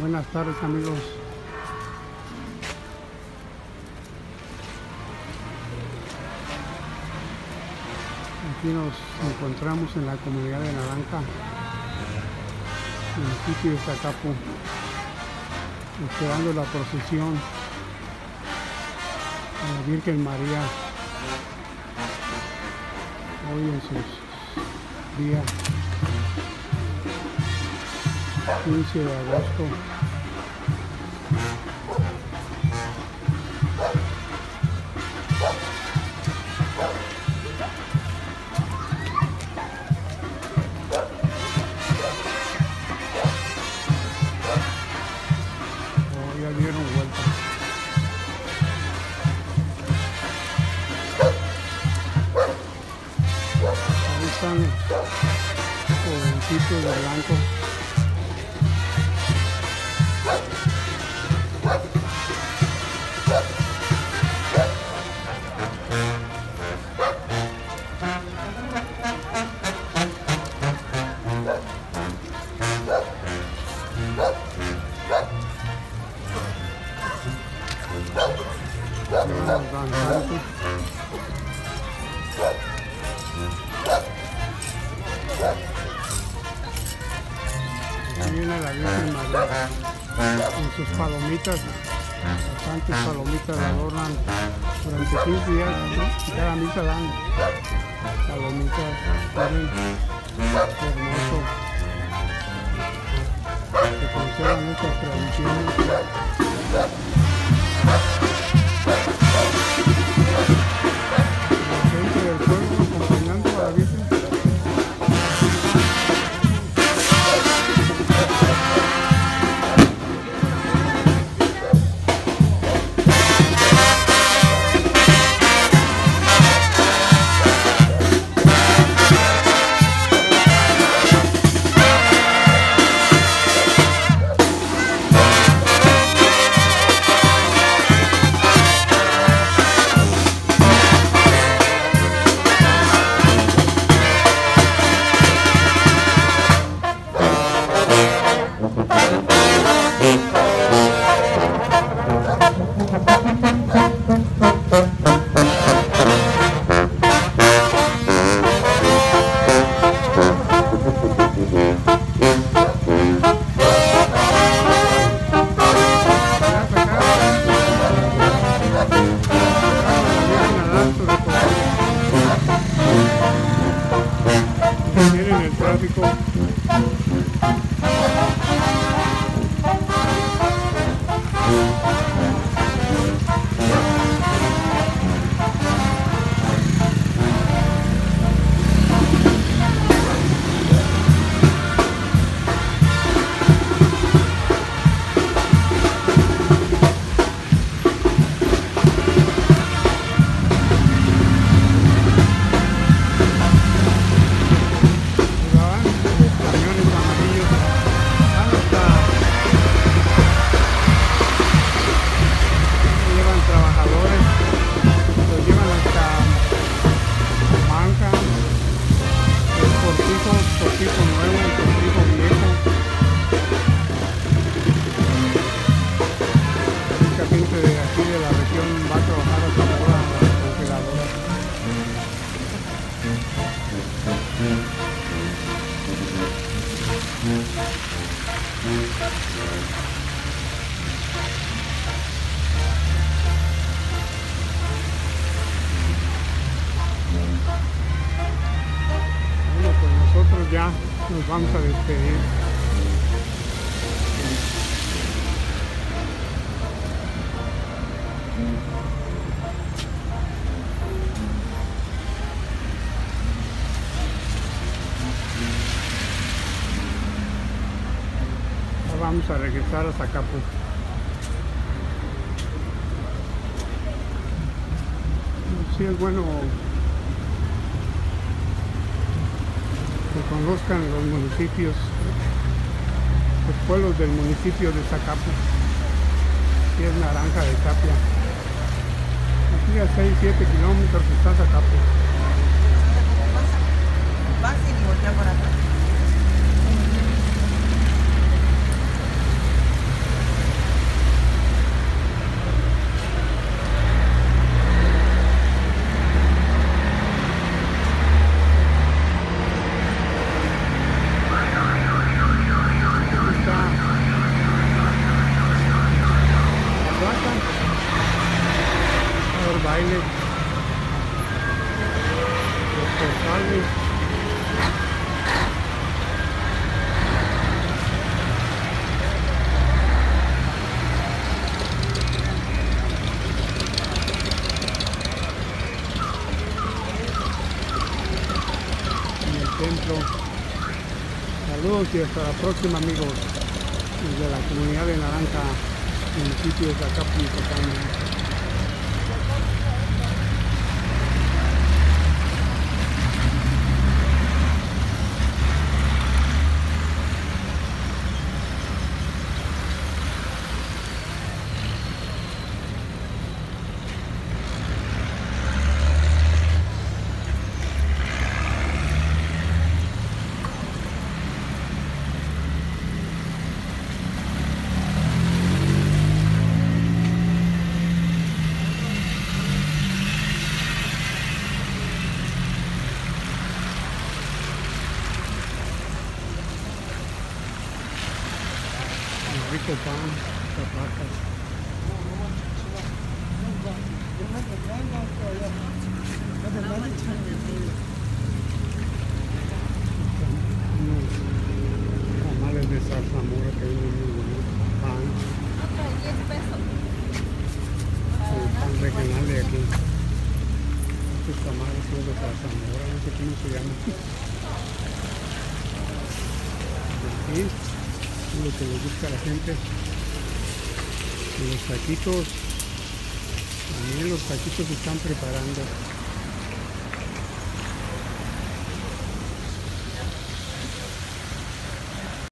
Buenas tardes amigos. Aquí nos encontramos en la comunidad de Naranja, en el sitio de Zacapo, esperando la procesión a la Virgen María hoy en sus días 15 de agosto. Jovencitos de blanco. Los Ahí viene la Virgen María con sus palomitas, bastantes palomitas la adornan durante 15 días, ¿no? cada misa dan palomitas, tienen hermoso que conservan estas tradiciones. Miren el Bueno, pues nosotros ya nos vamos a despedir. Vamos a regresar a Zacapu. Sí es bueno que conozcan los municipios, los pueblos del municipio de Zacapu, que es Naranja de Tapia. Aquí a 6, 7 kilómetros está Zacapo. Fácil y voltea por atrás. Aquí está la plaza. Va a haber baile. Los portales. En el templo. Saludos y hasta la próxima amigos. Desde la comunidad de Naranja, municipio de Zacapu, no sé cómo se llaman. Es lo que le gusta a la gente. Los taquitos, también los taquitos se están preparando.